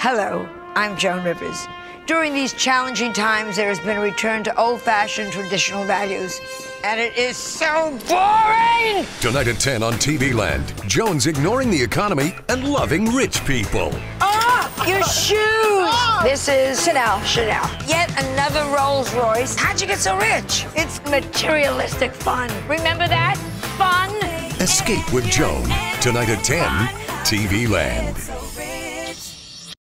Hello, I'm Joan Rivers. During these challenging times, there has been a return to old fashioned traditional values. And it is so boring! Tonight at 10 on TV Land, Joan's ignoring the economy and loving rich people. Oh, your shoes! This is Chanel. Chanel. Yet another Rolls Royce. How'd you get so rich? It's materialistic fun. Remember that? Fun? Escape with Joan. Tonight at 10, TV Land.